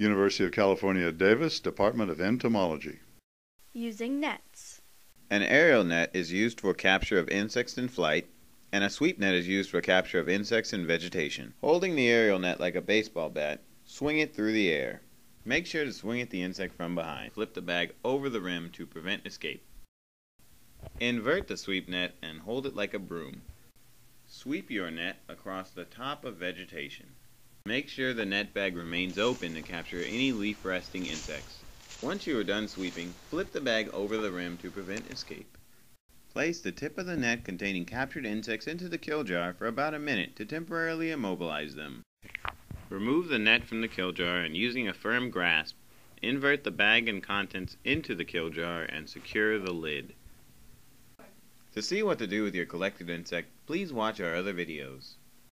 University of California, Davis, Department of Entomology. Using nets. An aerial net is used for capture of insects in flight, and a sweep net is used for capture of insects in vegetation. Holding the aerial net like a baseball bat, swing it through the air. Make sure to swing at the insect from behind. Flip the bag over the rim to prevent escape. Invert the sweep net and hold it like a broom. Sweep your net across the top of vegetation. Make sure the net bag remains open to capture any leaf-resting insects. Once you are done sweeping, flip the bag over the rim to prevent escape. Place the tip of the net containing captured insects into the kill jar for about a minute to temporarily immobilize them. Remove the net from the kill jar and using a firm grasp, invert the bag and contents into the kill jar and secure the lid. To see what to do with your collected insect, please watch our other videos.